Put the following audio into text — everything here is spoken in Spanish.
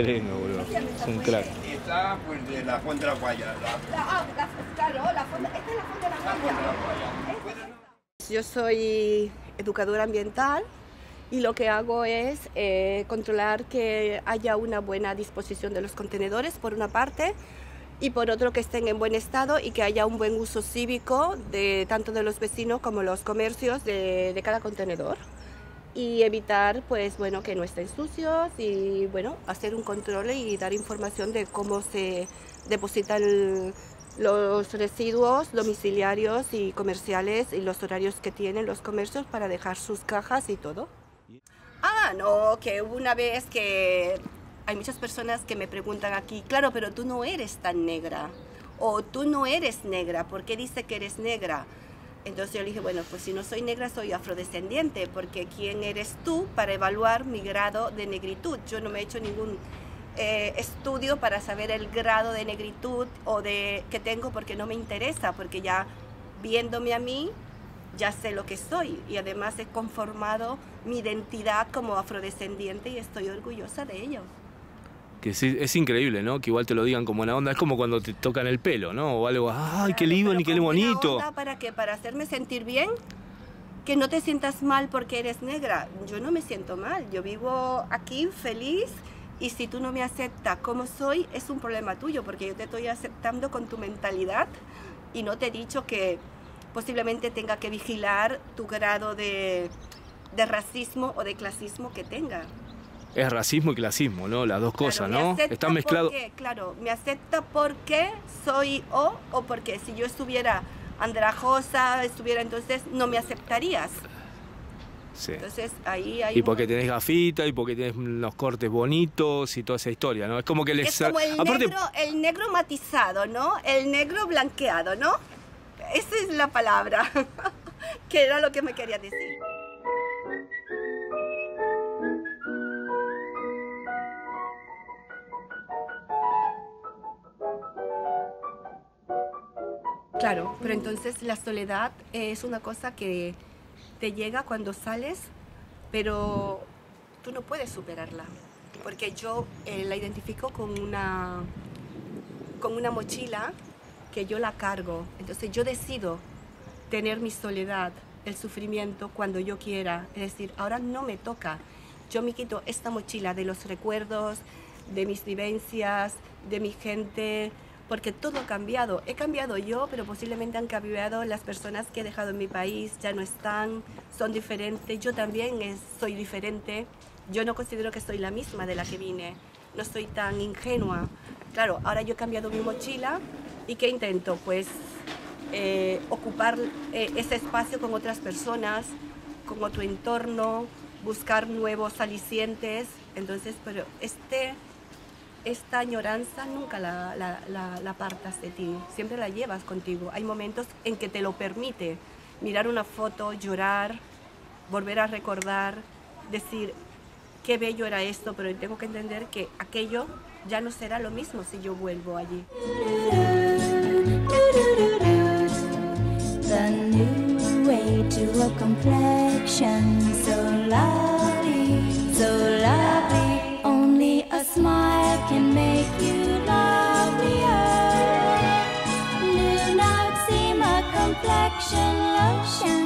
así. Qué lindo, boludo. Es un crack. Y está pues de la Fuente de la Guaya. Ah, la- claro, la fonda, esta es la Fuente de la Guaya. Guaya. Yo soy educadora ambiental y lo que hago es eh, controlar que haya una buena disposición de los contenedores, por una parte, y por otro que estén en buen estado y que haya un buen uso cívico de tanto de los vecinos como los comercios de, de cada contenedor y evitar pues bueno que no estén sucios y bueno hacer un control y dar información de cómo se depositan los residuos domiciliarios y comerciales y los horarios que tienen los comercios para dejar sus cajas y todo. Ah, no, que una vez que hay muchas personas que me preguntan aquí, claro, pero tú no eres tan negra o tú no eres negra, ¿por qué dice que eres negra? Entonces yo le dije, bueno, pues si no soy negra soy afrodescendiente, porque ¿quién eres tú para evaluar mi grado de negritud? Yo no me he hecho ningún eh, estudio para saber el grado de negritud o de que tengo porque no me interesa, porque ya viéndome a mí ya sé lo que soy y además he conformado mi identidad como afrodescendiente y estoy orgullosa de ello. Que es increíble, ¿no? Que igual te lo digan como una onda. Es como cuando te tocan el pelo, ¿no? O algo, ¡ay, qué lindo, ni qué bonito! onda, ¿Para qué? Para hacerme sentir bien. Que no te sientas mal porque eres negra. Yo no me siento mal. Yo vivo aquí feliz y si tú no me aceptas como soy, es un problema tuyo porque yo te estoy aceptando con tu mentalidad y no te he dicho que posiblemente tenga que vigilar tu grado de, de racismo o de clasismo que tenga. Es racismo y clasismo, ¿no? Las dos cosas, Claro, ¿no? mezclados. porque, claro, me acepta porque soy O o porque si yo estuviera andrajosa, estuviera entonces, no me aceptarías. Sí. Entonces ahí hay... Y porque un- tenés gafita y porque tenés unos cortes bonitos y toda esa historia, ¿no? Es como que les... Es como el Aparte, negro, el negro matizado, ¿no? El negro blanqueado, ¿no? Esa es la palabra, que era lo que me quería decir. Claro, pero entonces la soledad es una cosa que te llega cuando sales, pero tú no puedes superarla, porque yo eh, la identifico con una, con una mochila que yo la cargo, entonces yo decido tener mi soledad, el sufrimiento cuando yo quiera, es decir, ahora no me toca, yo me quito esta mochila de los recuerdos, de mis vivencias, de mi gente, porque todo ha cambiado. He cambiado yo, pero posiblemente han cambiado las personas que he dejado en mi país, ya no están, son diferentes. Yo también es- soy diferente. Yo no considero que soy la misma de la que vine. No soy tan ingenua. Claro, ahora yo he cambiado mi mochila y ¿qué intento? Pues eh, ocupar eh, ese espacio con otras personas, con otro entorno, buscar nuevos alicientes. Entonces, pero este esta añoranza nunca la, la, la- la apartas de ti, siempre la llevas contigo. Hay momentos en que te lo permite mirar una foto, llorar, volver a recordar, decir, qué bello era esto, pero tengo que entender que aquello ya no será lo mismo si yo vuelvo allí. complexion lotion.